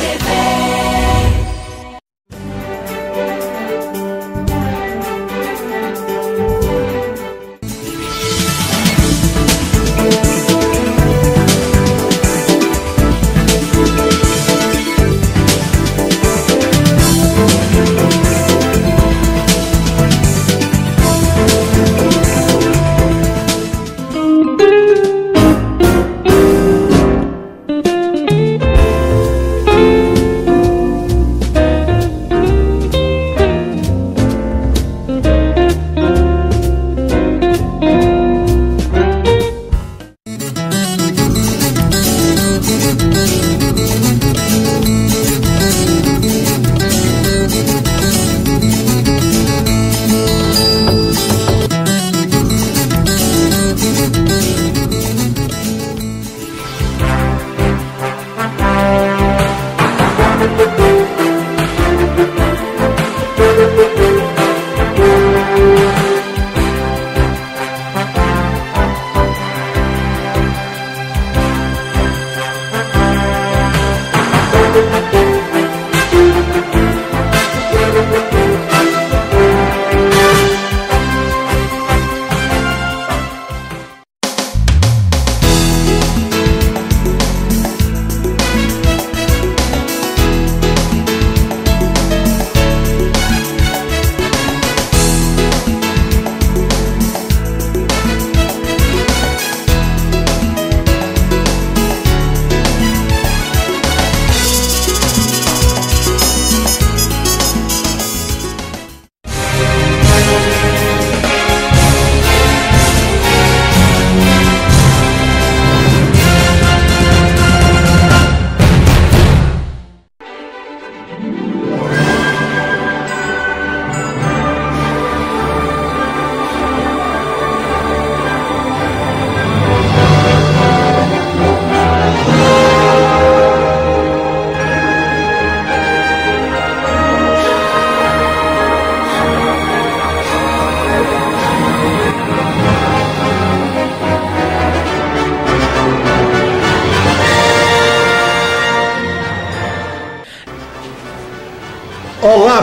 Olá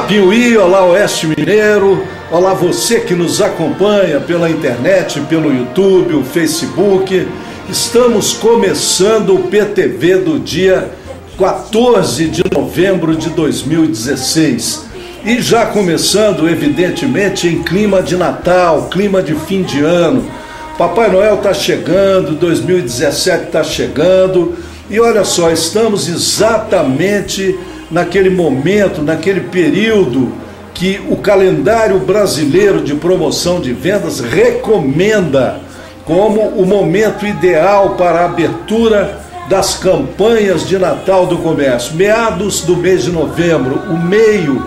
Piuí, olá Oeste Mineiro, olá você que nos acompanha pela internet, pelo YouTube, o Facebook. Estamos começando o PTV do dia 14 de novembro de 2016. E já começando, evidentemente, em clima de Natal, clima de fim de ano. Papai Noel está chegando, 2017 está chegando. E olha só, estamos exatamente naquele momento, naquele período que o calendário brasileiro de promoção de vendas recomenda como o momento ideal para a abertura das campanhas de Natal do comércio, meados do mês de novembro, o meio,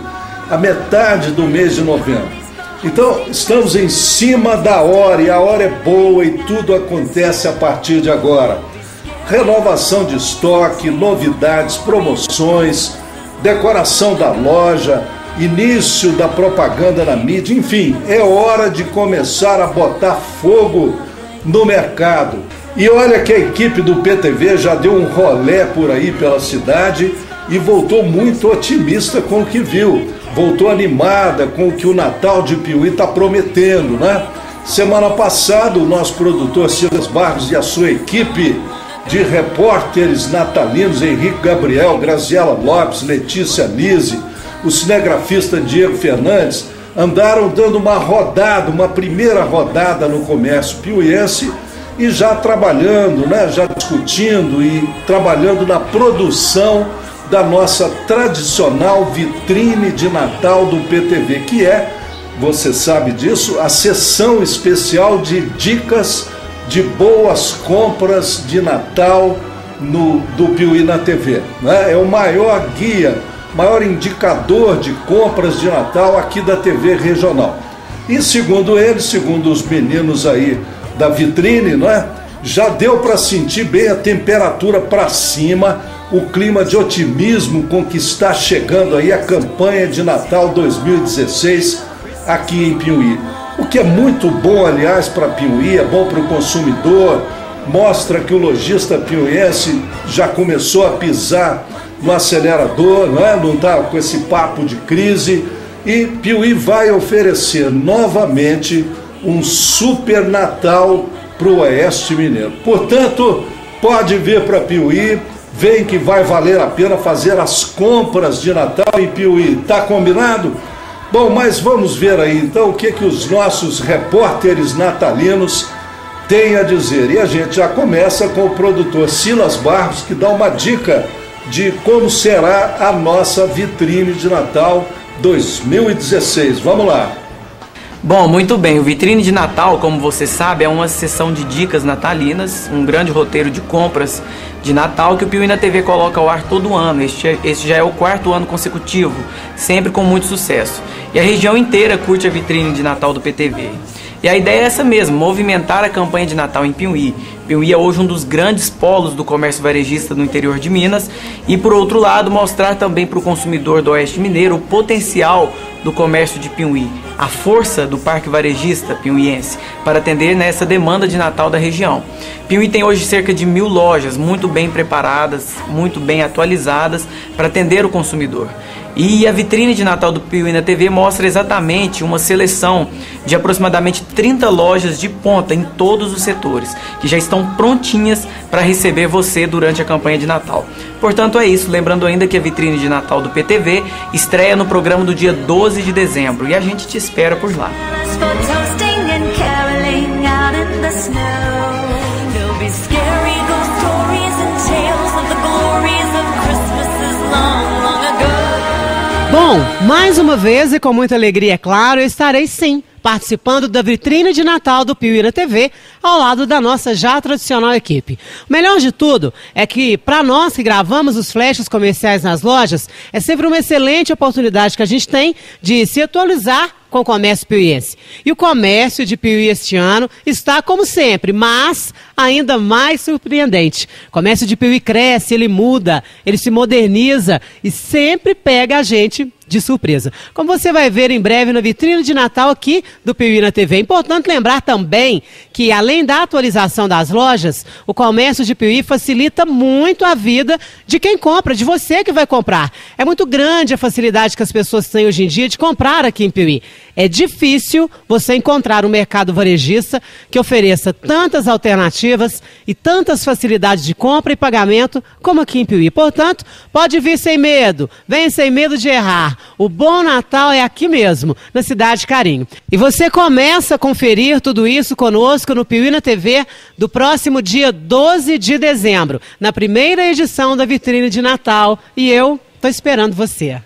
a metade do mês de novembro. Então, estamos em cima da hora e a hora é boa e tudo acontece a partir de agora. Renovação de estoque, novidades, promoções, decoração da loja, início da propaganda na mídia, enfim, é hora de começar a botar fogo no mercado. E olha que a equipe do PTV já deu um rolé por aí pela cidade e voltou muito otimista com o que viu. Voltou animada com o que o Natal de Piuí está prometendo, né? Semana passada, o nosso produtor Silas Barros e a sua equipe de repórteres natalinos Henrique Gabriel, Graziela Lopes, Letícia Lise, o cinegrafista Diego Fernandes, andaram dando uma rodada, uma primeira rodada no comércio piuiense e já trabalhando, né, já discutindo e trabalhando na produção da nossa tradicional vitrine de Natal do PTV, que é, você sabe disso, a sessão especial de dicas de boas compras de Natal no, do Piuí na TV. Né? É o maior guia, maior indicador de compras de Natal aqui da TV regional. E segundo eles, segundo os meninos aí da vitrine, não é? já deu para sentir bem a temperatura para cima, o clima de otimismo com que está chegando aí a campanha de Natal 2016 aqui em Piuí. O que é muito bom, aliás, para Piuí, é bom para o consumidor, mostra que o lojista piuiense já começou a pisar no acelerador, não é? Não está com esse papo de crise. E Piuí vai oferecer novamente um super Natal para o Oeste Mineiro. Portanto, pode vir para Piuí, vem que vai valer a pena fazer as compras de Natal em Piuí. Tá combinado? Bom, mas vamos ver aí então o que que os nossos repórteres natalinos têm a dizer. E a gente já começa com o produtor Silas Barros, que dá uma dica de como será a nossa vitrine de Natal 2016. Vamos lá. Bom, muito bem. O Vitrine de Natal, como você sabe, é uma sessão de dicas natalinas, um grande roteiro de compras de Natal que o Piuí na TV coloca ao ar todo ano. Este, é, este já é o quarto ano consecutivo, sempre com muito sucesso. E a região inteira curte a vitrine de Natal do PTV. E a ideia é essa mesmo, movimentar a campanha de Natal em Piuí. Piuí é hoje um dos grandes polos do comércio varejista no interior de Minas e, por outro lado, mostrar também para o consumidor do Oeste Mineiro o potencial do comércio de Piuí, a força do parque varejista piuiense para atender nessa demanda de Natal da região. Piuí tem hoje cerca de mil lojas muito bem preparadas, muito bem atualizadas para atender o consumidor. E a vitrine de Natal do Piuí na TV mostra exatamente uma seleção de aproximadamente 30 lojas de ponta em todos os setores, que já estão prontinhas para receber você durante a campanha de Natal. Portanto, é isso. Lembrando ainda que a vitrine de Natal do PTV estreia no programa do dia 12 de dezembro e a gente te espera por lá. Bom, mais uma vez e com muita alegria, é claro, eu estarei sim participando da vitrine de Natal do Piuíra TV, ao lado da nossa já tradicional equipe. O melhor de tudo é que, para nós que gravamos os flashes comerciais nas lojas, é sempre uma excelente oportunidade que a gente tem de se atualizar com o comércio piuiense. E o comércio de Piuí este ano está como sempre, mas ainda mais surpreendente. O comércio de Piuí cresce, ele muda, ele se moderniza e sempre pega a gente de surpresa. Como você vai ver em breve na vitrine de Natal aqui do Piuí na TV. É importante lembrar também que, além da atualização das lojas, o comércio de Piuí facilita muito a vida de quem compra, de você que vai comprar. É muito grande a facilidade que as pessoas têm hoje em dia de comprar aqui em Piuí. É difícil você encontrar um mercado varejista que ofereça tantas alternativas e tantas facilidades de compra e pagamento como aqui em Piuí. Portanto, pode vir sem medo, vem sem medo de errar. O bom Natal é aqui mesmo, na Cidade Carinho. E você começa a conferir tudo isso conosco no Piuí na TV do próximo dia 12 de dezembro, na primeira edição da Vitrine de Natal. E eu estou esperando você.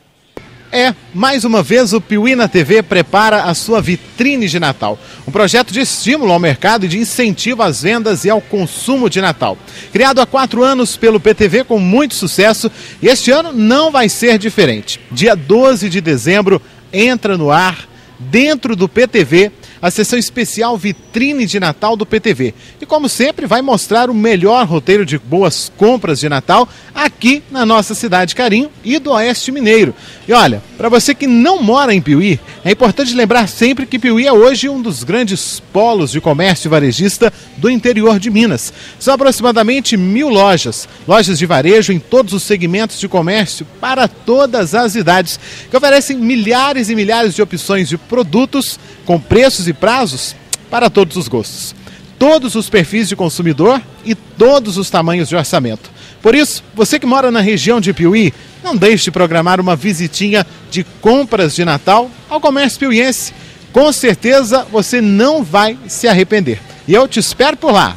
É, mais uma vez o Piuí na TV prepara a sua vitrine de Natal. Um projeto de estímulo ao mercado e de incentivo às vendas e ao consumo de Natal. Criado há quatro anos pelo PTV com muito sucesso e este ano não vai ser diferente. Dia 12 de dezembro entra no ar, dentro do PTV, a sessão especial Vitrine de Natal do PTV. E como sempre, vai mostrar o melhor roteiro de boas compras de Natal aqui na nossa cidade Carinho e do Oeste Mineiro. E olha, para você que não mora em Piuí, é importante lembrar sempre que Piuí é hoje um dos grandes polos de comércio varejista do interior de Minas. São aproximadamente mil lojas, lojas de varejo em todos os segmentos de comércio para todas as idades, que oferecem milhares e milhares de opções de produtos com preços e prazos para todos os gostos, todos os perfis de consumidor e todos os tamanhos de orçamento. Por isso, você que mora na região de Piuí, não deixe de programar uma visitinha de compras de Natal ao comércio piuiense. Com certeza você não vai se arrepender. E eu te espero por lá.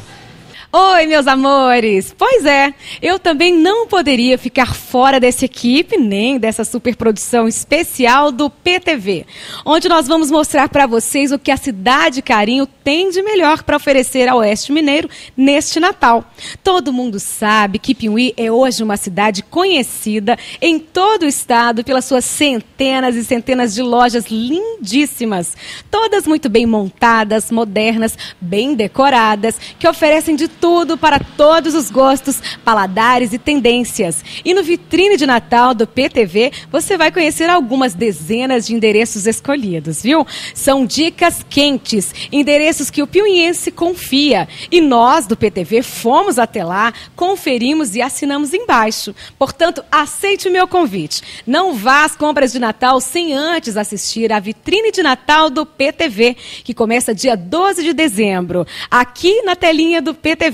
Oi, meus amores! Pois é, eu também não poderia ficar fora dessa equipe, nem dessa superprodução especial do PTV, onde nós vamos mostrar para vocês o que a cidade Carinho tem de melhor para oferecer ao Oeste Mineiro neste Natal. Todo mundo sabe que Piuí é hoje uma cidade conhecida em todo o estado pelas suas centenas e centenas de lojas lindíssimas, todas muito bem montadas, modernas, bem decoradas, que oferecem de tudo tudo para todos os gostos, paladares e tendências. E no vitrine de Natal do PTV, você vai conhecer algumas dezenas de endereços escolhidos, viu? São dicas quentes, endereços que o piuiense confia. E nós do PTV fomos até lá, conferimos e assinamos embaixo. Portanto, aceite o meu convite. Não vá às compras de Natal sem antes assistir à vitrine de Natal do PTV, que começa dia 12 de dezembro, aqui na telinha do PTV.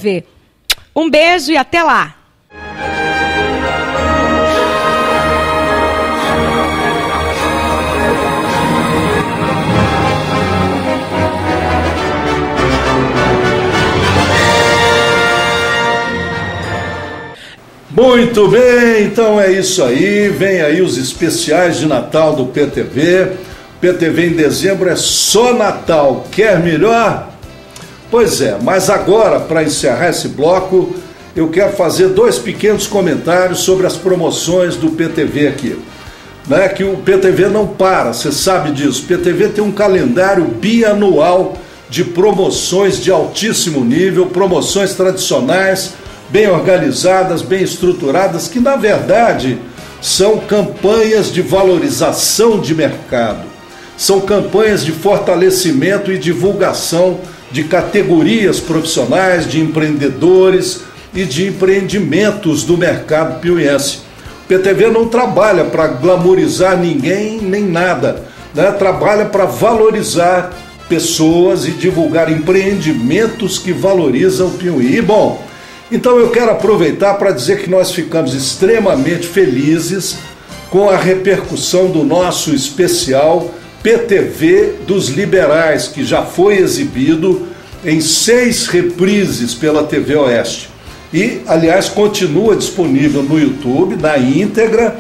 Um beijo e até lá! Muito bem, então é isso aí. Vem aí os especiais de Natal do PTV. PTV em dezembro é só Natal. Quer melhor? Pois é, mas agora, para encerrar esse bloco, eu quero fazer dois pequenos comentários sobre as promoções do PTV aqui. Né, que o PTV não para, você sabe disso. O PTV tem um calendário bianual de promoções de altíssimo nível, promoções tradicionais bem organizadas, bem estruturadas, que na verdade são campanhas de valorização de mercado, são campanhas de fortalecimento e divulgação de categorias profissionais, de empreendedores e de empreendimentos do mercado piuiense. O PTV não trabalha para glamorizar ninguém nem nada, né? trabalha para valorizar pessoas e divulgar empreendimentos que valorizam o Piuí. E, bom, então eu quero aproveitar para dizer que nós ficamos extremamente felizes com a repercussão do nosso especial PTV dos Liberais, que já foi exibido em seis reprises pela TV Oeste. E, aliás, continua disponível no YouTube, na íntegra,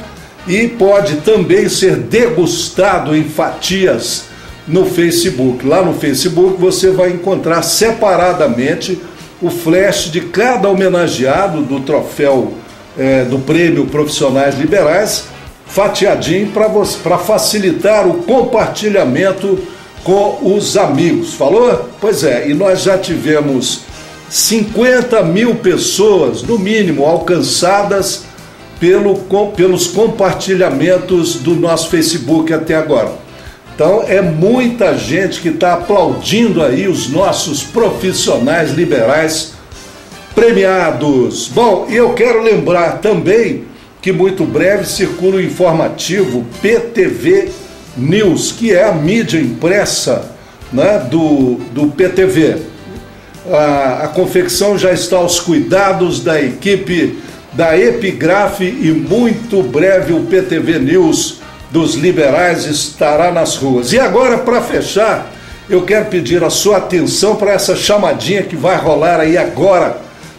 e pode também ser degustado em fatias no Facebook. Lá no Facebook você vai encontrar separadamente o flash de cada homenageado do troféu é, do Prêmio Profissionais Liberais, fatiadinho para facilitar o compartilhamento com os amigos. Falou? Pois é, e nós já tivemos 50 mil pessoas, no mínimo, alcançadas pelo, com, pelos compartilhamentos do nosso Facebook até agora. Então é muita gente que está aplaudindo aí os nossos profissionais liberais premiados. Bom, eu quero lembrar também que muito breve circula o informativo PTV News, que é a mídia impressa né, do, do PTV. A, a confecção já está aos cuidados da equipe da Epigrafe e muito breve o PTV News dos liberais estará nas ruas. E agora, para fechar, eu quero pedir a sua atenção para essa chamadinha que vai rolar aí agora,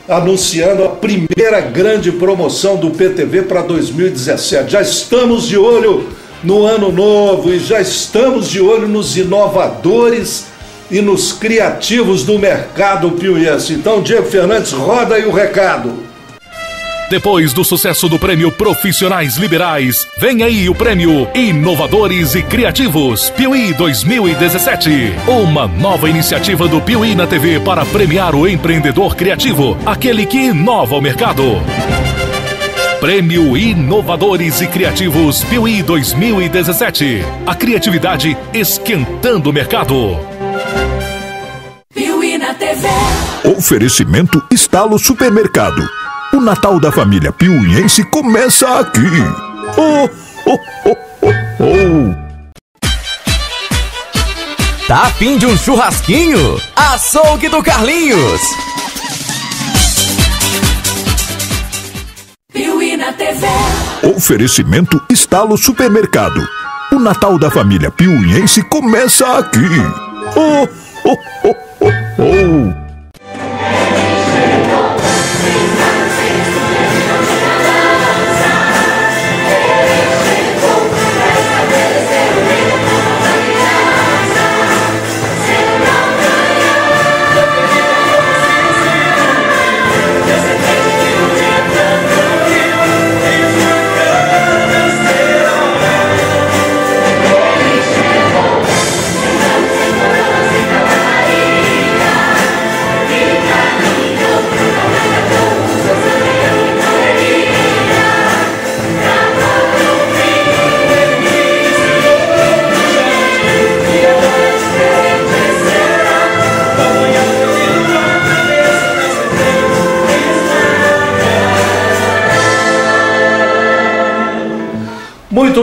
anunciando a primeira grande promoção do PTV para 2017. Já estamos de olho no ano novo e já estamos de olho nos inovadores e nos criativos do mercado piuiense. Então, Diego Fernandes, roda aí o recado. Depois do sucesso do prêmio Profissionais Liberais, vem aí o prêmio Inovadores e Criativos Piuí 2017. Uma nova iniciativa do Piuí na TV para premiar o empreendedor criativo, aquele que inova o mercado. Prêmio Inovadores e Criativos Piuí 2017. A criatividade esquentando o mercado. Piuí na TV. Oferecimento Estalo Supermercado. O Natal da família piuiense começa aqui. Oh, oh, oh, oh, oh. Tá afim de um churrasquinho? Açougue do Carlinhos. Piuí na TV. Oferecimento Estalo Supermercado. O Natal da família piuiense começa aqui. Oh, oh, oh, oh, oh.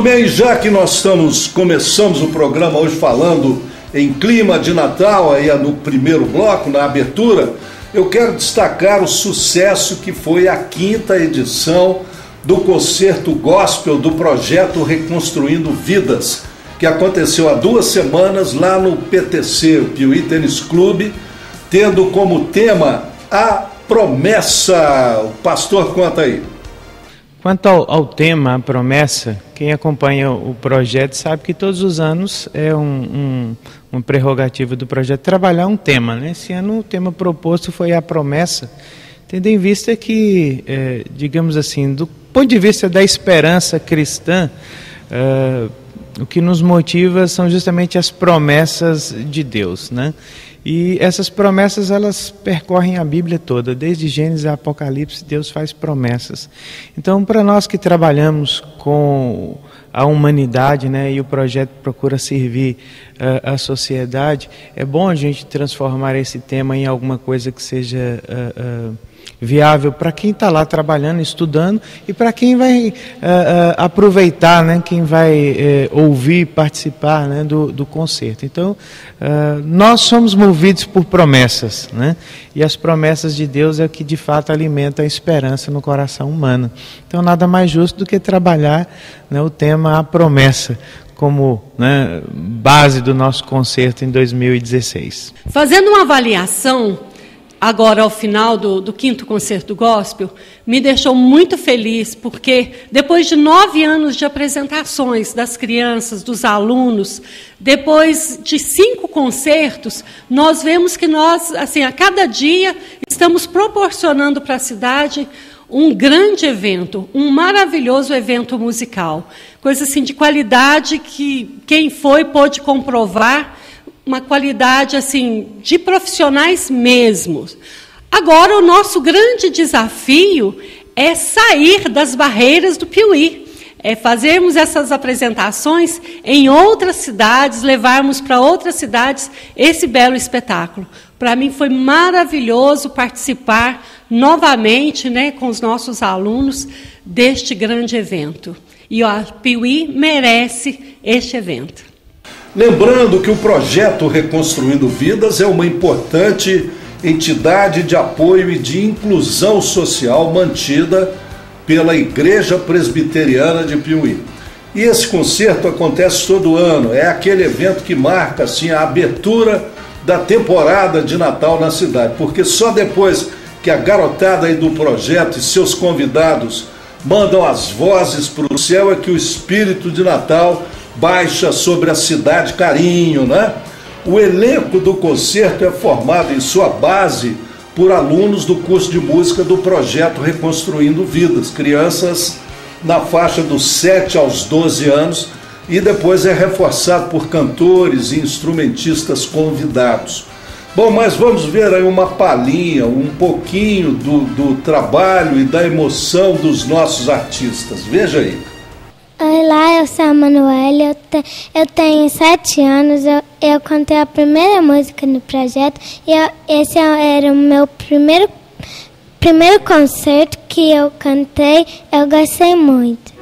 Muito bem, já que nós estamos começamos o programa hoje falando em clima de Natal, aí no primeiro bloco, na abertura, eu quero destacar o sucesso que foi a quinta edição do concerto gospel do projeto Reconstruindo Vidas, que aconteceu há duas semanas lá no PTC, o Piuí Tênis Clube, tendo como tema a promessa. O pastor conta aí. Quanto ao, ao, tema, a promessa, quem acompanha o projeto sabe que todos os anos é um, um, uma prerrogativa do projeto trabalhar um tema. Né? Esse ano o tema proposto foi a promessa, tendo em vista que, é, digamos assim, do ponto de vista da esperança cristã, é, o que nos motiva são justamente as promessas de Deus, né? E essas promessas elas percorrem a Bíblia toda, desde Gênesis a Apocalipse, Deus faz promessas. Então, para nós que trabalhamos com a humanidade, né, e o projeto procura servir uh, a sociedade, é bom a gente transformar esse tema em alguma coisa que seja uh, uh, viável para quem está lá trabalhando, estudando e para quem vai uh, aproveitar, né, quem vai uh, ouvir, participar né, do, do concerto. Então, nós somos movidos por promessas, né, e as promessas de Deus é o que de fato alimenta a esperança no coração humano. Então, nada mais justo do que trabalhar né, o tema a promessa como né, base do nosso concerto em 2016. Fazendo uma avaliação agora ao final do, do, quinto concerto gospel, me deixou muito feliz, porque depois de nove anos de apresentações das crianças, dos alunos, depois de cinco concertos, nós vemos que nós, assim, a cada dia, estamos proporcionando para a cidade um grande evento, um maravilhoso evento musical. Coisa assim de qualidade que quem foi pôde comprovar uma qualidade assim de profissionais mesmos. Agora o nosso grande desafio é sair das barreiras do Piuí, é fazermos essas apresentações em outras cidades, levarmos para outras cidades esse belo espetáculo. Para mim foi maravilhoso participar novamente, né, com os nossos alunos deste grande evento. E o Piuí merece este evento. Lembrando que o projeto Reconstruindo Vidas é uma importante entidade de apoio e de inclusão social mantida pela Igreja Presbiteriana de Piuí. E esse concerto acontece todo ano, é aquele evento que marca assim a abertura da temporada de Natal na cidade, porque só depois que a garotada aí do projeto e seus convidados mandam as vozes para o céu é que o espírito de Natal baixa sobre a cidade Carinho, né? O elenco do concerto é formado em sua base por alunos do curso de música do projeto Reconstruindo Vidas, crianças na faixa dos 7 aos 12 anos, e depois é reforçado por cantores e instrumentistas convidados. Bom, mas vamos ver aí uma palhinha, um pouquinho do, do trabalho e da emoção dos nossos artistas. Veja aí. Olá, eu sou a Manuela, eu, te, eu tenho sete anos, eu, eu cantei a primeira música no projeto e eu, esse era o meu primeiro, primeiro concerto que eu cantei, eu gostei muito.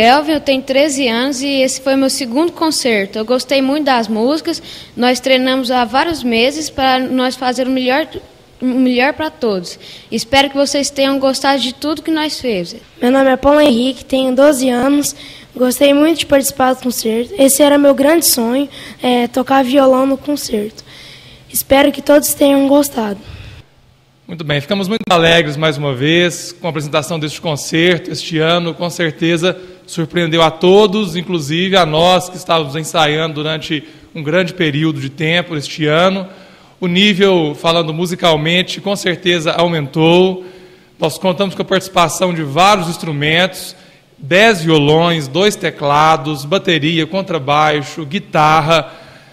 Kelvin, eu tenho 13 anos e esse foi meu segundo concerto. Eu gostei muito das músicas, nós treinamos há vários meses para nós fazer o melhor, o melhor para todos. Espero que vocês tenham gostado de tudo que nós fizemos. Meu nome é Paulo Henrique, tenho 12 anos, gostei muito de participar do concerto. Esse era meu grande sonho, é, tocar violão no concerto. Espero que todos tenham gostado. Muito bem, ficamos muito alegres mais uma vez com a apresentação deste concerto este ano, com certeza surpreendeu a todos, inclusive a nós que estávamos ensaiando durante um grande período de tempo este ano. O nível, falando musicalmente, com certeza aumentou. Nós contamos com a participação de vários instrumentos, dez violões, dois teclados, bateria, contrabaixo, guitarra,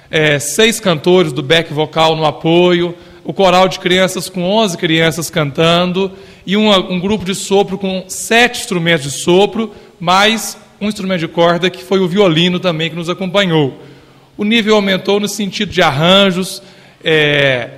é, seis cantores do back vocal no apoio, o coral de crianças com 11 crianças cantando e uma, um grupo de sopro com sete instrumentos de sopro, mais um instrumento de corda que foi o violino também que nos acompanhou. O nível aumentou no sentido de arranjos, é,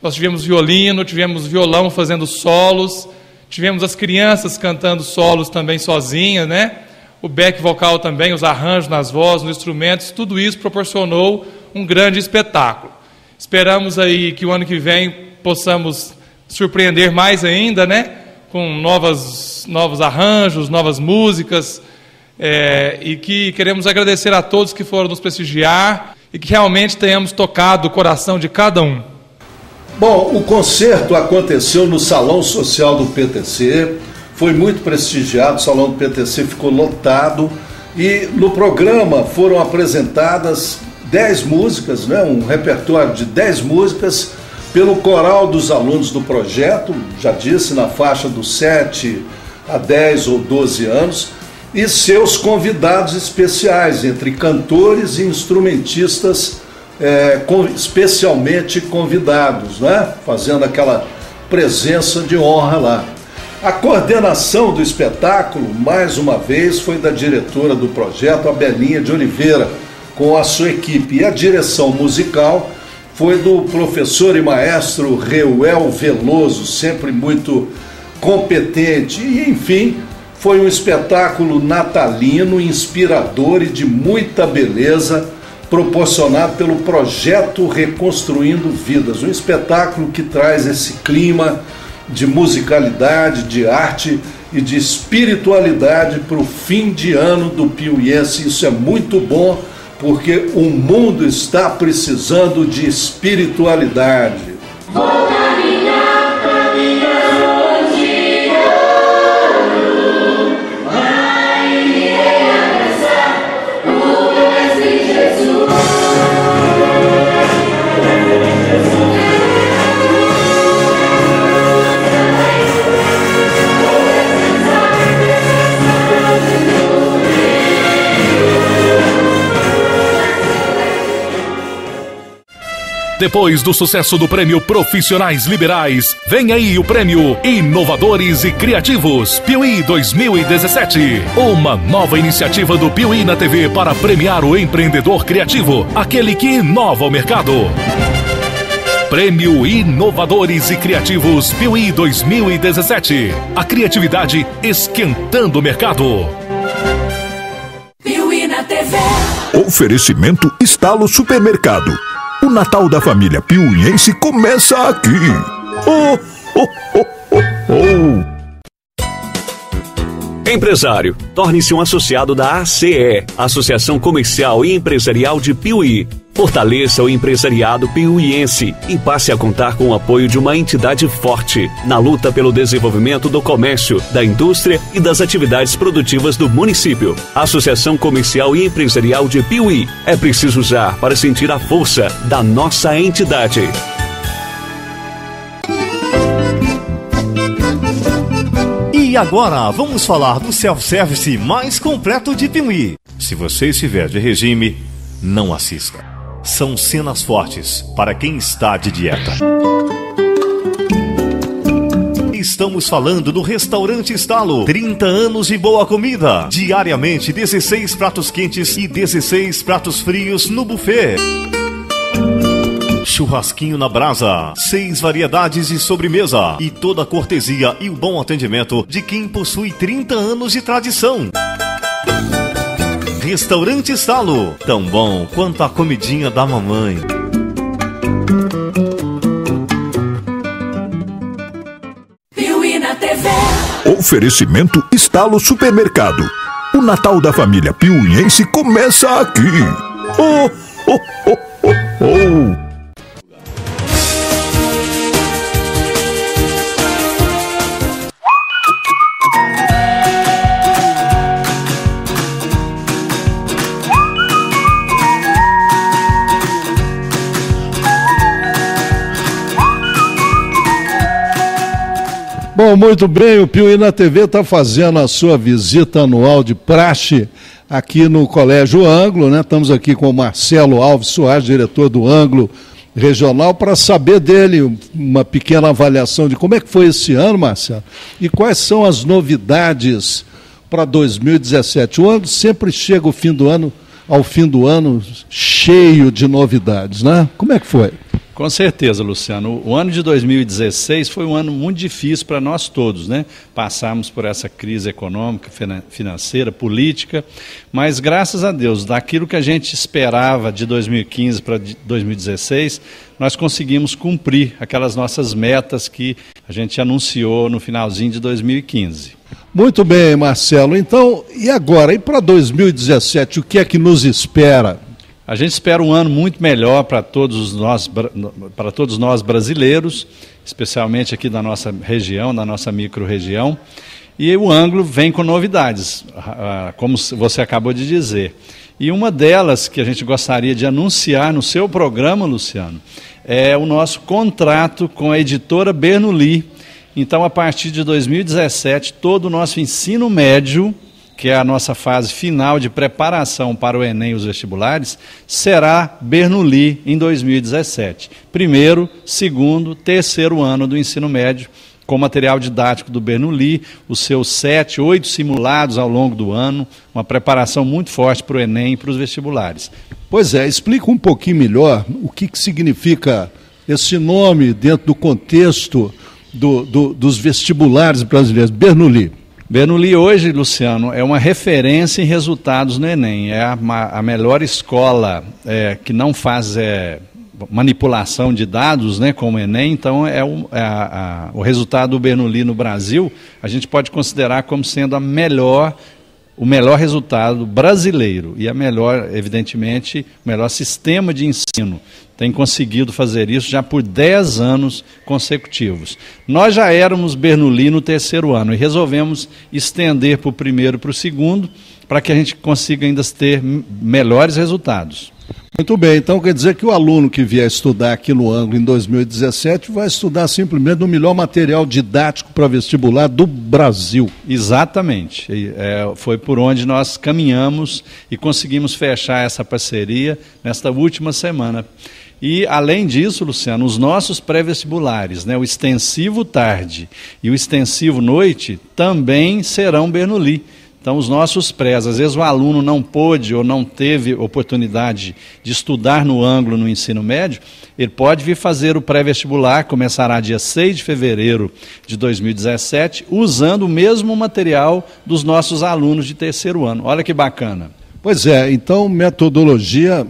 nós tivemos violino, tivemos violão fazendo solos, tivemos as crianças cantando solos também sozinhas, né? O back vocal também, os arranjos nas vozes, nos instrumentos, tudo isso proporcionou um grande espetáculo. Esperamos aí que o ano que vem possamos surpreender mais ainda, né? Com novas, novos arranjos, novas músicas, é, e que queremos agradecer a todos que foram nos prestigiar e que realmente tenhamos tocado o coração de cada um. Bom, o concerto aconteceu no Salão Social do PTC, foi muito prestigiado, o Salão do PTC ficou lotado e no programa foram apresentadas 10 músicas, né, um repertório de 10 músicas pelo coral dos alunos do projeto, já disse, na faixa dos 7 a 10 ou 12 anos, e seus convidados especiais, entre cantores e instrumentistas é, com, especialmente convidados, né? fazendo aquela presença de honra lá. A coordenação do espetáculo, mais uma vez, foi da diretora do projeto, a Belinha de Oliveira, com a sua equipe. E a direção musical foi do professor e maestro Reuel Veloso, sempre muito competente. E, enfim, foi um espetáculo natalino, inspirador e de muita beleza, proporcionado pelo projeto Reconstruindo Vidas. Um espetáculo que traz esse clima de musicalidade, de arte e de espiritualidade para o fim de ano do Piuiense. Isso é muito bom porque o mundo está precisando de espiritualidade. Depois do sucesso do prêmio Profissionais Liberais, vem aí o prêmio Inovadores e Criativos Piuí 2017. Uma nova iniciativa do Piuí na TV para premiar o empreendedor criativo, aquele que inova o mercado. Prêmio Inovadores e Criativos Piuí 2017. A criatividade esquentando o mercado. Piuí na TV. Oferecimento Estalo Supermercado. O Natal da família piuiense começa aqui. Oh, oh, oh, oh, oh. Empresário, torne-se um associado da ACE, Associação Comercial e Empresarial de Piuí. Fortaleça o empresariado piuiense e passe a contar com o apoio de uma entidade forte na luta pelo desenvolvimento do comércio, da indústria e das atividades produtivas do município. Associação Comercial e Empresarial de Piuí. É preciso usar para sentir a força da nossa entidade. E agora vamos falar do self-service mais completo de Piuí. Se você estiver de regime, não assista. São cenas fortes para quem está de dieta. Estamos falando do Restaurante Estalo. 30 anos de boa comida. Diariamente 16 pratos quentes e 16 pratos frios no buffet. Churrasquinho na brasa, seis variedades de sobremesa e toda a cortesia e o bom atendimento de quem possui 30 anos de tradição. Restaurante Estalo, tão bom quanto a comidinha da mamãe. Piuí na TV. Oferecimento Estalo Supermercado. O Natal da família piuiense começa aqui. Oh, oh, oh, oh, oh. Bom, muito bem, o Piuí na TV está fazendo a sua visita anual de praxe aqui no Colégio Anglo, né? Estamos aqui com o Marcelo Alves Soares, diretor do Anglo Regional, para saber dele uma pequena avaliação de como é que foi esse ano, Marcelo, e quais são as novidades para 2017. O ano sempre chega o fim do ano, ao fim do ano, cheio de novidades, né? Como é que foi? Com certeza, Luciano. O ano de 2016 foi um ano muito difícil para nós todos, né? Passamos por essa crise econômica, financeira, política, mas graças a Deus, daquilo que a gente esperava de 2015 para 2016, nós conseguimos cumprir aquelas nossas metas que a gente anunciou no finalzinho de 2015. Muito bem, Marcelo. Então, e agora? E para 2017, o que é que nos espera? A gente espera um ano muito melhor para todos nós, para todos nós brasileiros, especialmente aqui da nossa região, da nossa micro-região. E o ângulo vem com novidades, como você acabou de dizer. E uma delas que a gente gostaria de anunciar no seu programa, Luciano, é o nosso contrato com a editora Bernoulli. Então, a partir de 2017, todo o nosso ensino médio que é a nossa fase final de preparação para o Enem e os vestibulares, será Bernoulli em 2017. Primeiro, segundo, terceiro ano do ensino médio, com material didático do Bernoulli, os seus sete, oito simulados ao longo do ano, uma preparação muito forte para o Enem e para os vestibulares. Pois é, explica um pouquinho melhor o que, que significa esse nome dentro do contexto do, do, dos vestibulares brasileiros, Bernoulli. Bernoulli hoje, Luciano, é uma referência em resultados no Enem. É a, a melhor escola é, que não faz é, manipulação de dados, né, como o Enem. Então, é, o, é a, a, o resultado do Bernoulli no Brasil, a gente pode considerar como sendo a melhor o melhor resultado brasileiro e a melhor, evidentemente, o melhor sistema de ensino. Tem conseguido fazer isso já por 10 anos consecutivos. Nós já éramos Bernoulli no terceiro ano e resolvemos estender para o primeiro e para o segundo, para que a gente consiga ainda ter melhores resultados. Muito bem, então quer dizer que o aluno que vier estudar aqui no ângulo em 2017 vai estudar simplesmente o melhor material didático para vestibular do Brasil. Exatamente. É, foi por onde nós caminhamos e conseguimos fechar essa parceria nesta última semana. E, além disso, Luciano, os nossos pré-vestibulares, né, o extensivo tarde e o extensivo noite, também serão Bernoulli. Então, os nossos prés, às vezes o aluno não pôde ou não teve oportunidade de estudar no ângulo no ensino médio, ele pode vir fazer o pré-vestibular, começará dia 6 de fevereiro de 2017, usando o mesmo material dos nossos alunos de terceiro ano. Olha que bacana. Pois é, então metodologia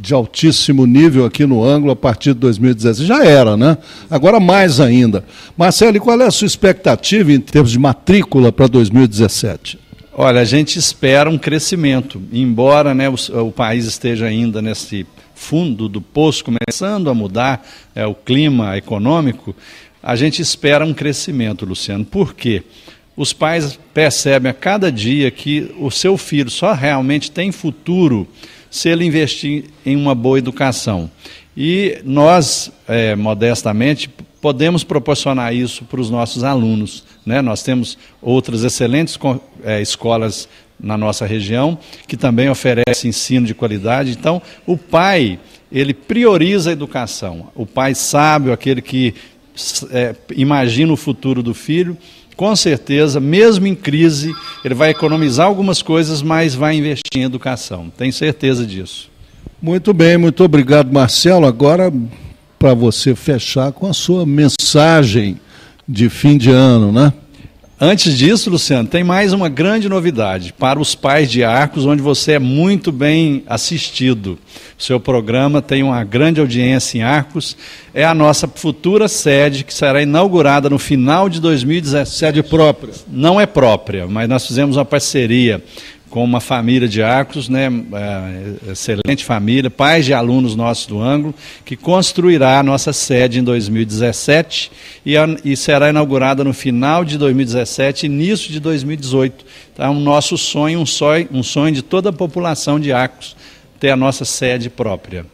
de altíssimo nível aqui no ângulo a partir de 2016. Já era, né? Agora mais ainda. Marcelo, qual é a sua expectativa em termos de matrícula para 2017? Olha, a gente espera um crescimento, embora né, o, o, país esteja ainda nesse fundo do poço, começando a mudar é, o clima econômico, a gente espera um crescimento, Luciano. Por quê? Os pais percebem a cada dia que o seu filho só realmente tem futuro se ele investir em uma boa educação. E nós, é, modestamente, podemos proporcionar isso para os nossos alunos. Né? Nós temos outras excelentes é, escolas na nossa região que também oferecem ensino de qualidade. Então, o pai ele prioriza a educação. O pai sábio, aquele que é, imagina o futuro do filho, com certeza, mesmo em crise, ele vai economizar algumas coisas, mas vai investir em educação. Tenho certeza disso. Muito bem, muito obrigado, Marcelo. Agora para você fechar com a sua mensagem de fim de ano, né? Antes disso, Luciano, tem mais uma grande novidade para os pais de Arcos, onde você é muito bem assistido. O seu programa tem uma grande audiência em Arcos. É a nossa futura sede, que será inaugurada no final de 2017. Sede própria? Não é própria, mas nós fizemos uma parceria com uma família de Arcos, né, é, excelente família, pais de alunos nossos do ângulo, que construirá a nossa sede em 2017 e, e será inaugurada no final de 2017 início de 2018. Então, é um nosso sonho, um sonho, um sonho de toda a população de Arcos ter a nossa sede própria.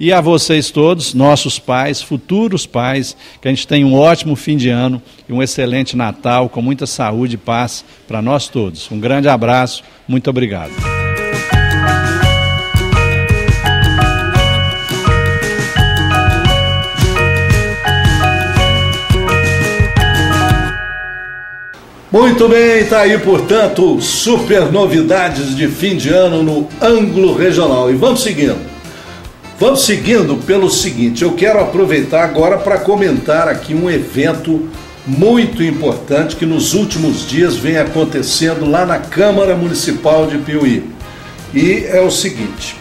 E a vocês todos, nossos pais, futuros pais, que a gente tenha um ótimo fim de ano e um excelente Natal, com muita saúde e paz para nós todos. Um grande abraço, muito obrigado. Muito bem, tá aí, portanto, super novidades de fim de ano no ângulo regional. E vamos seguindo. Vamos seguindo pelo seguinte, eu quero aproveitar agora para comentar aqui um evento muito importante que nos últimos dias vem acontecendo lá na Câmara Municipal de Piuí. E é o seguinte,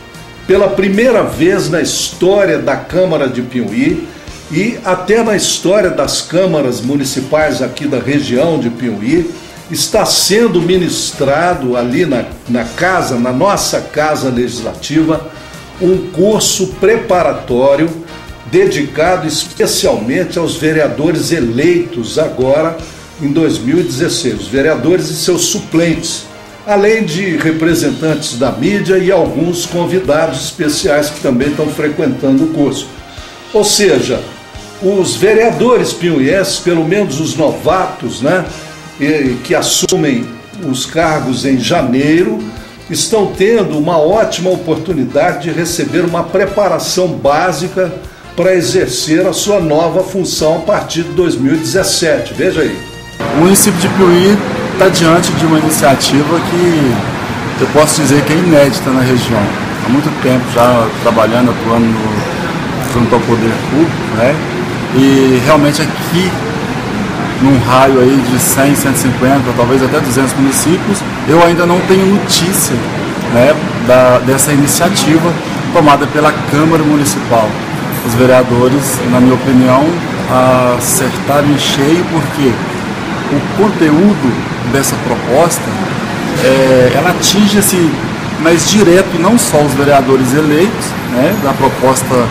pela primeira vez na história da Câmara de Piuí, e até na história das câmaras municipais aqui da região de Piuí, está sendo ministrado ali na, na casa, na nossa casa legislativa, um curso preparatório dedicado especialmente aos vereadores eleitos agora em 2016, os vereadores e seus suplentes, além de representantes da mídia e alguns convidados especiais que também estão frequentando o curso. Ou seja, os vereadores piuienses, pelo menos os novatos, né, que assumem os cargos em janeiro, estão tendo uma ótima oportunidade de receber uma preparação básica para exercer a sua nova função a partir de 2017. Veja aí. O município de Piuí está diante de uma iniciativa que eu posso dizer que é inédita na região. Há muito tempo já trabalhando, atuando no, junto ao poder público, né? E realmente aqui, num raio aí de 100, 150, talvez até 200 municípios, eu ainda não tenho notícia né, da, dessa iniciativa tomada pela Câmara Municipal. Os vereadores, na minha opinião, acertaram em cheio porque o conteúdo dessa proposta é, ela atinge assim, mais direto não só os vereadores eleitos, né, da proposta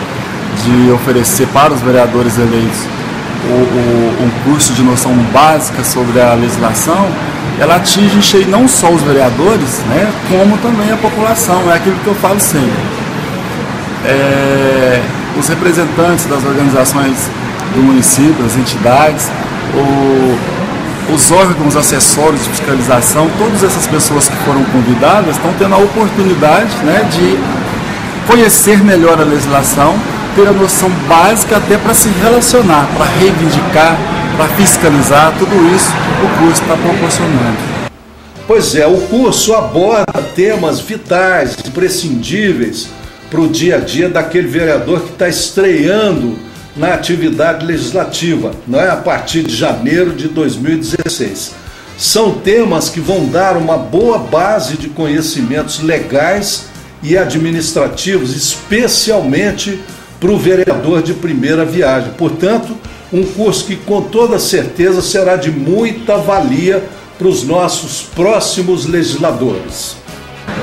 de oferecer para os vereadores eleitos o, o, um curso de noção básica sobre a legislação, ela atinge não só os vereadores, né, como também a população. É aquilo que eu falo sempre. É, os representantes das organizações do município, das entidades, o, os órgãos acessórios de fiscalização, todas essas pessoas que foram convidadas estão tendo a oportunidade né, de conhecer melhor a legislação ter a noção básica até para se relacionar, para reivindicar, para fiscalizar, tudo isso o curso está proporcionando. Pois é, o curso aborda temas vitais, imprescindíveis para o dia a dia daquele vereador que está estreando na atividade legislativa, não é? a partir de janeiro de 2016. São temas que vão dar uma boa base de conhecimentos legais e administrativos, especialmente para o vereador de primeira viagem. Portanto, um curso que com toda certeza será de muita valia para os nossos próximos legisladores.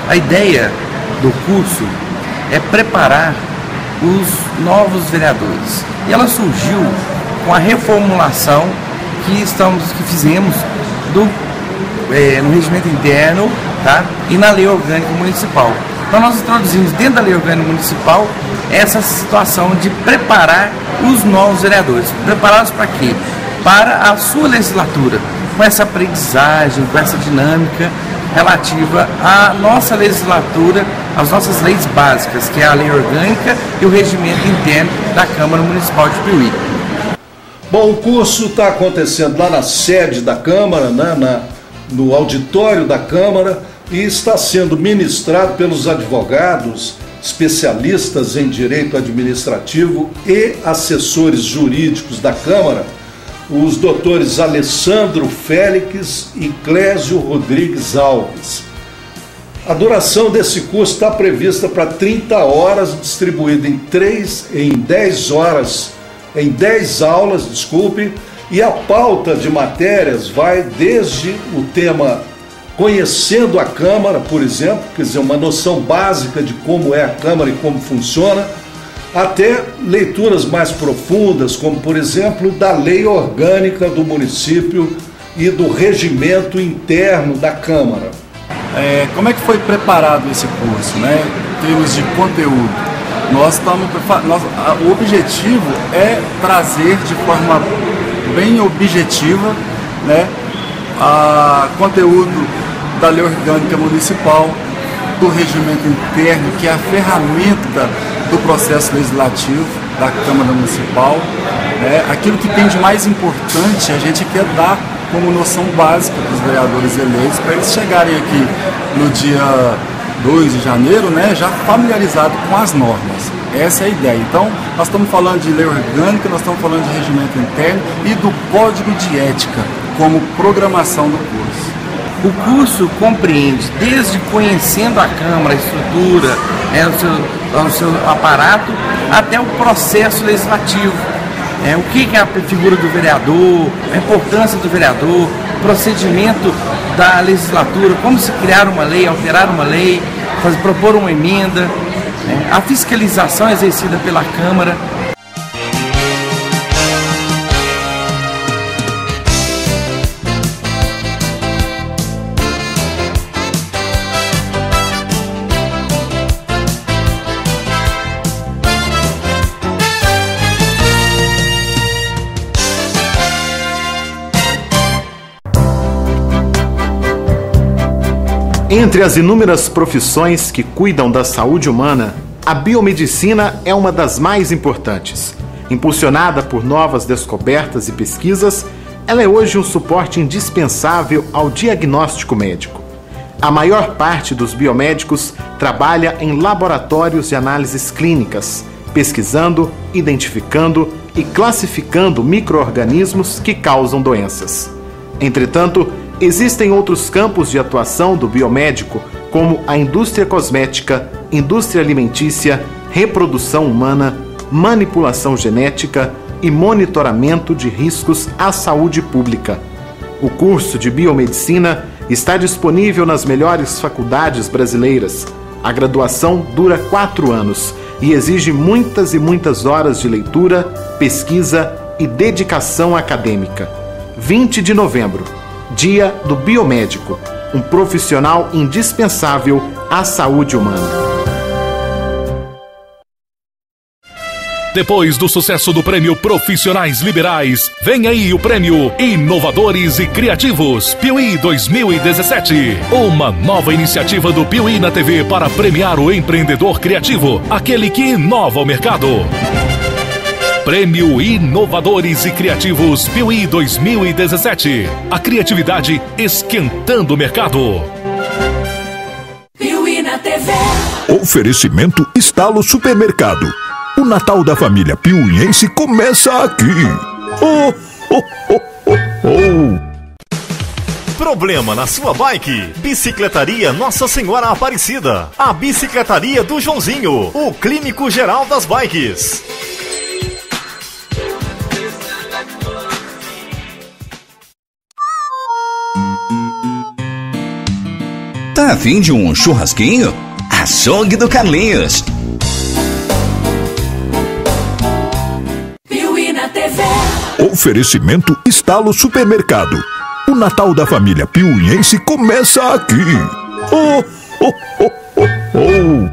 A ideia do curso é preparar os novos vereadores. E ela surgiu com a reformulação que estamos que fizemos do, é, no regimento interno tá? e na lei orgânica municipal. Então nós introduzimos dentro da lei orgânica municipal essa situação de preparar os novos vereadores. Preparados para quê? Para a sua legislatura, com essa aprendizagem, com essa dinâmica relativa à nossa legislatura, às nossas leis básicas, que é a lei orgânica e o regimento interno da Câmara Municipal de Piuí. Bom, o curso está acontecendo lá na sede da Câmara, né, na, no auditório da Câmara e está sendo ministrado pelos advogados, especialistas em direito administrativo e assessores jurídicos da Câmara, os doutores Alessandro Félix e Clésio Rodrigues Alves. A duração desse curso está prevista para 30 horas, distribuída em 3, em 10 horas, em 10 aulas, desculpe, e a pauta de matérias vai desde o tema conhecendo a Câmara, por exemplo, quer dizer, uma noção básica de como é a Câmara e como funciona, até leituras mais profundas, como, por exemplo, da lei orgânica do município e do regimento interno da Câmara. É, como é que foi preparado esse curso, né? Em termos de conteúdo? Nós estamos, nós, o objetivo é trazer de forma bem objetiva né, a conteúdo da lei orgânica municipal, do regimento interno, que é a ferramenta do processo legislativo da Câmara Municipal. Né? Aquilo que tem de mais importante a gente quer dar como noção básica para os vereadores eleitos, para eles chegarem aqui no dia 2 de janeiro, né, já familiarizado com as normas. Essa é a ideia. Então, nós estamos falando de lei orgânica, nós estamos falando de regimento interno e do código de ética como programação do curso. O curso compreende desde conhecendo a Câmara, a estrutura, é, o, seu, o seu aparato, até o processo legislativo. É, o que é a figura do vereador, a importância do vereador, o procedimento da legislatura, como se criar uma lei, alterar uma lei, fazer, propor uma emenda, né, a fiscalização exercida pela Câmara. Entre as inúmeras profissões que cuidam da saúde humana, a biomedicina é uma das mais importantes. Impulsionada por novas descobertas e pesquisas, ela é hoje um suporte indispensável ao diagnóstico médico. A maior parte dos biomédicos trabalha em laboratórios de análises clínicas, pesquisando, identificando e classificando microorganismos que causam doenças. Entretanto, Existem outros campos de atuação do biomédico, como a indústria cosmética, indústria alimentícia, reprodução humana, manipulação genética e monitoramento de riscos à saúde pública. O curso de biomedicina está disponível nas melhores faculdades brasileiras. A graduação dura quatro anos e exige muitas e muitas horas de leitura, pesquisa e dedicação acadêmica. 20 de novembro Dia do Biomédico, um profissional indispensável à saúde humana. Depois do sucesso do prêmio Profissionais Liberais, vem aí o prêmio Inovadores e Criativos Piuí 2017. Uma nova iniciativa do Piuí na TV para premiar o empreendedor criativo, aquele que inova o mercado. Prêmio Inovadores e Criativos Piuí 2017. A criatividade esquentando o mercado. Piuí na TV. Oferecimento Estalo Supermercado. O Natal da família piuiense começa aqui. Oh, oh, oh, oh, oh. Problema na sua bike? Bicicletaria Nossa Senhora Aparecida. A Bicicletaria do Joãozinho. O Clínico Geral das Bikes. Afim de um churrasquinho? Açougue do Carlinhos. Piuí na TV. Oferecimento Estalo Supermercado. O Natal da família piuiense começa aqui. Oh, oh, oh, oh, oh.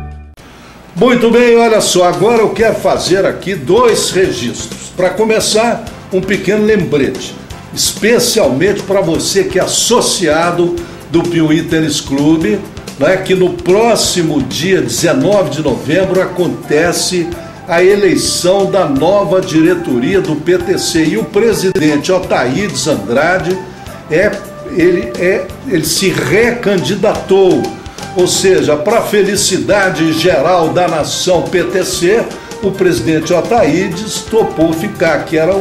Muito bem, olha só, agora eu quero fazer aqui dois registros. Para começar, um pequeno lembrete, especialmente para você que é associado do Piuí Tênis Clube, né, que no próximo dia 19 de novembro acontece a eleição da nova diretoria do PTC. E o presidente Otaídes Andrade é, ele, é, ele se recandidatou, ou seja, para a felicidade geral da nação PTC, o presidente Otaídes topou ficar, que era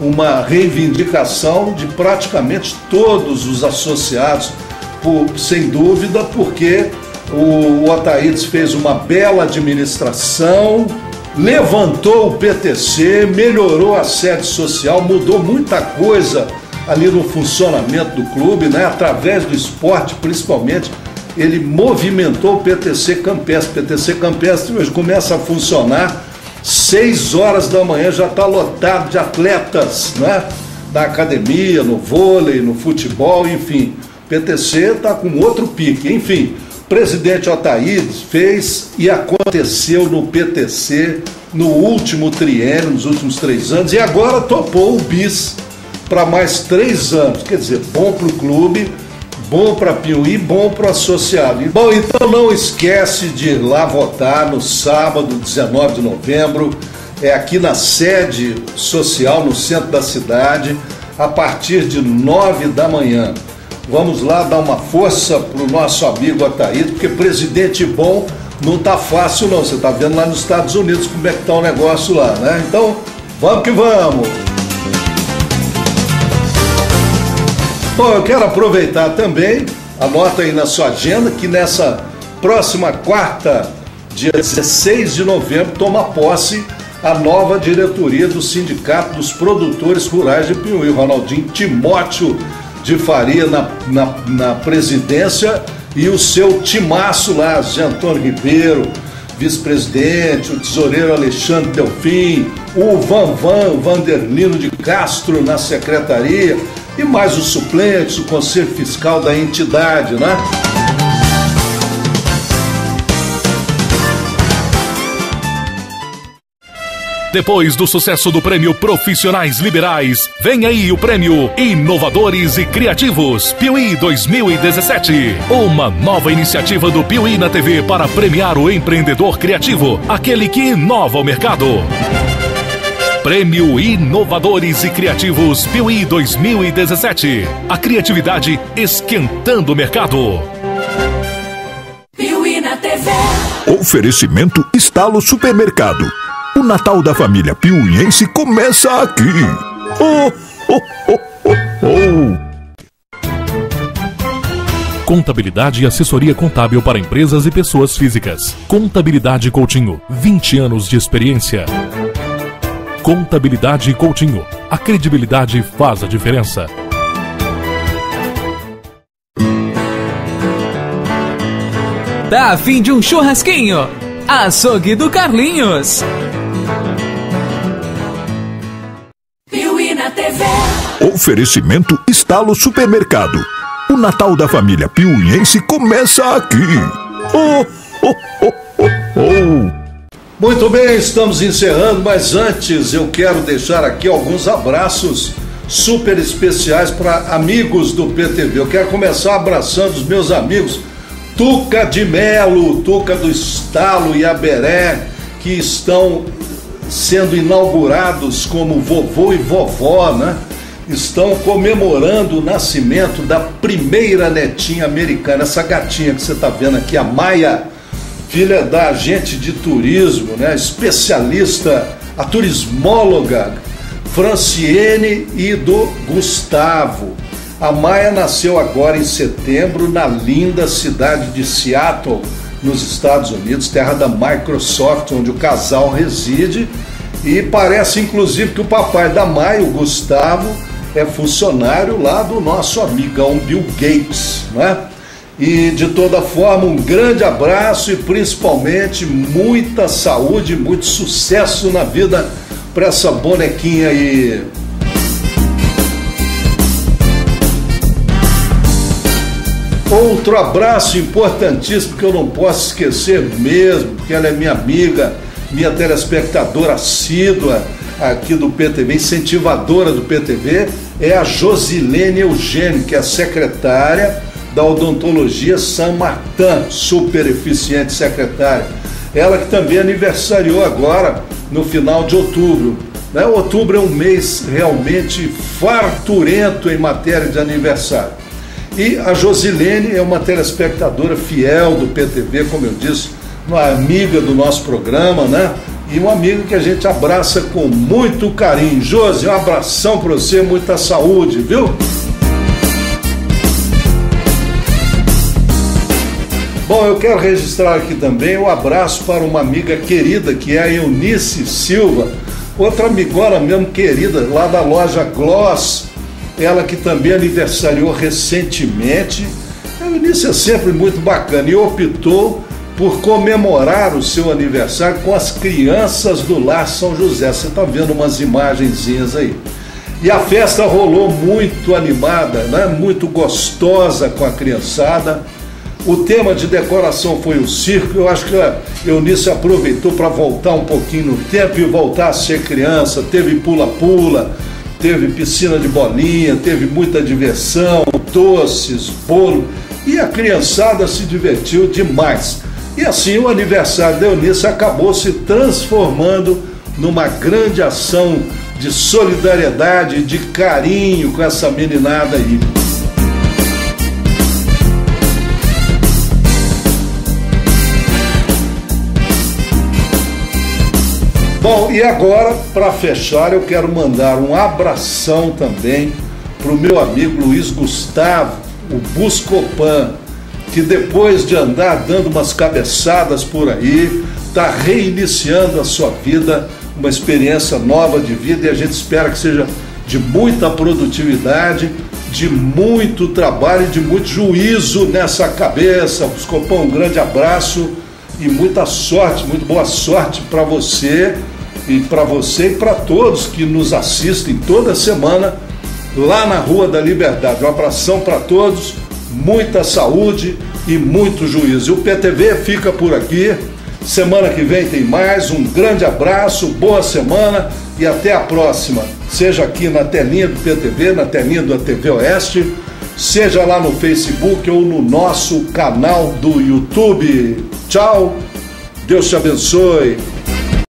uma reivindicação de praticamente todos os associados por, sem dúvida, porque o, o Ataídes fez uma bela administração, levantou o PTC, melhorou a sede social, mudou muita coisa ali no funcionamento do clube, né? através do esporte principalmente. Ele movimentou o PTC Campestre. O PTC Campestre hoje começa a funcionar, seis horas da manhã já está lotado de atletas, né? Da academia, no vôlei, no futebol, enfim. PTC está com outro pique. Enfim, presidente Otaídes fez e aconteceu no PTC no último triênio, nos últimos três anos, e agora topou o bis para mais três anos. Quer dizer, bom para o clube, bom para Piuí, bom para o associado. Bom, então não esquece de ir lá votar no sábado, 19 de novembro, é aqui na sede social, no centro da cidade, a partir de nove da manhã. Vamos lá dar uma força para o nosso amigo Ataído, porque presidente bom não tá fácil não. Você tá vendo lá nos Estados Unidos como é que tá o negócio lá, né? Então, vamos que vamos! Bom, eu quero aproveitar também, anota aí na sua agenda, que nessa próxima quarta, dia 16 de novembro, toma posse a nova diretoria do Sindicato dos Produtores Rurais de Piuí. Ronaldinho Timóteo de Faria na, na, na presidência e o seu timaço lá, Zé Antônio Ribeiro, vice-presidente, o tesoureiro Alexandre Delfim, o Van Van, Vanderlino de Castro na secretaria e mais os suplentes, o conselho fiscal da entidade, né? Depois do sucesso do prêmio Profissionais Liberais, vem aí o prêmio Inovadores e Criativos Piuí 2017. Uma nova iniciativa do Piuí na TV para premiar o empreendedor criativo, aquele que inova o mercado. Prêmio Inovadores e Criativos Piuí 2017. A criatividade esquentando o mercado. Piuí na TV. Oferecimento Estalo Supermercado. O Natal da família piuiense começa aqui. Oh, oh, oh, oh, oh. Contabilidade e assessoria contábil para empresas e pessoas físicas. Contabilidade Coutinho, 20 anos de experiência. Contabilidade Coutinho, a credibilidade faz a diferença. Tá a fim de um churrasquinho? Açougue do Carlinhos. Oferecimento Estalo Supermercado. O Natal da família piuiense começa aqui. Oh, oh, oh, oh. Muito bem, estamos encerrando, mas antes eu quero deixar aqui alguns abraços super especiais para amigos do PTV. Eu quero começar abraçando os meus amigos Tuca de Melo, Tuca do Estalo e Aberé, que estão sendo inaugurados como vovô e vovó, né? Estão comemorando o nascimento da primeira netinha americana, essa gatinha que você está vendo aqui, a Maia, filha da agente de turismo, né, especialista, a turismóloga Franciene e do Gustavo. A Maia nasceu agora em setembro na linda cidade de Seattle, nos Estados Unidos, terra da Microsoft, onde o casal reside. E parece inclusive que o papai da Maia, o Gustavo, é funcionário lá do nosso amigão Bill Gates, né? E de toda forma, um grande abraço e principalmente muita saúde, muito sucesso na vida para essa bonequinha aí. Outro abraço importantíssimo que eu não posso esquecer mesmo, porque ela é minha amiga, minha telespectadora assídua aqui do PTV, incentivadora do PTV, é a Josilene Eugênio, que é a secretária da Odontologia San Martin, super eficiente secretária. Ela que também aniversariou agora no final de outubro. Né? Outubro é um mês realmente farturento em matéria de aniversário. E a Josilene é uma telespectadora fiel do PTV, como eu disse, uma amiga do nosso programa, né? E um amigo que a gente abraça com muito carinho. Josi, um abração para você, muita saúde, viu? Bom, eu quero registrar aqui também um abraço para uma amiga querida que é a Eunice Silva, outra amigona mesmo querida lá da loja Gloss, ela que também aniversariou recentemente. A Eunice é sempre muito bacana e optou por comemorar o seu aniversário com as crianças do Lar São José. Você está vendo umas imagenzinhas aí. E a festa rolou muito animada, né? muito gostosa com a criançada. O tema de decoração foi o circo. Eu acho que a Eunice aproveitou para voltar um pouquinho no tempo e voltar a ser criança. Teve pula-pula, teve piscina de bolinha, teve muita diversão, doces, bolo. E a criançada se divertiu demais. E assim o aniversário da Eunice acabou se transformando numa grande ação de solidariedade, de carinho com essa meninada aí. Bom, e agora, para fechar, eu quero mandar um abração também para o meu amigo Luiz Gustavo, o Buscopan, que depois de andar dando umas cabeçadas por aí, está reiniciando a sua vida, uma experiência nova de vida e a gente espera que seja de muita produtividade, de muito trabalho de muito juízo nessa cabeça. Buscopan, um grande abraço e muita sorte, muito boa sorte para você e para você e para todos que nos assistem toda semana lá na Rua da Liberdade. Um abração para todos, muita saúde e muito juízo. E o PTV fica por aqui. Semana que vem tem mais. Um grande abraço, boa semana e até a próxima. Seja aqui na telinha do PTV, na telinha da TV Oeste, seja lá no Facebook ou no nosso canal do YouTube. Tchau, Deus te abençoe.